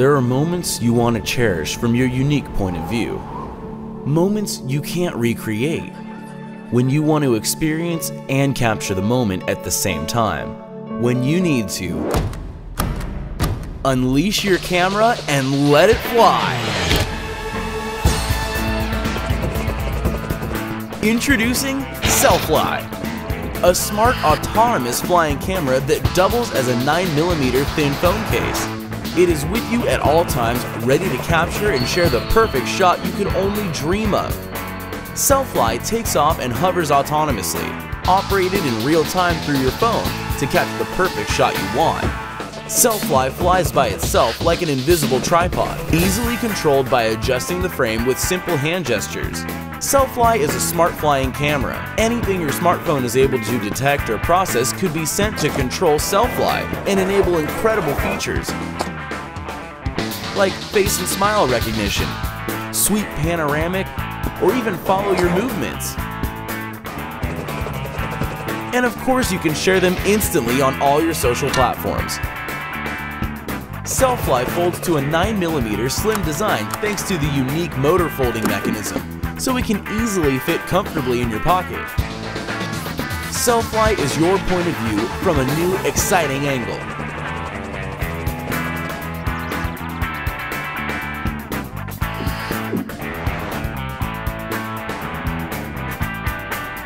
There are moments you want to cherish from your unique point of view. Moments you can't recreate. When you want to experience and capture the moment at the same time. When you need to unleash your camera and let it fly. Introducing Selfly, a smart autonomous flying camera that doubles as a 9mm thin phone case. It is with you at all times, ready to capture and share the perfect shot you could only dream of. Selfly takes off and hovers autonomously, operated in real time through your phone to catch the perfect shot you want. Selfly flies by itself like an invisible tripod, easily controlled by adjusting the frame with simple hand gestures. Selfly is a smart flying camera. Anything your smartphone is able to detect or process could be sent to control Selfly and enable incredible features like face and smile recognition, sweep panoramic, or even follow your movements. And of course, you can share them instantly on all your social platforms. Selfly folds to a 9mm slim design thanks to the unique motor folding mechanism, so it can easily fit comfortably in your pocket. Selfly is your point of view from a new, exciting angle.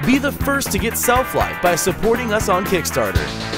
Be the first to get Selfly by supporting us on Kickstarter.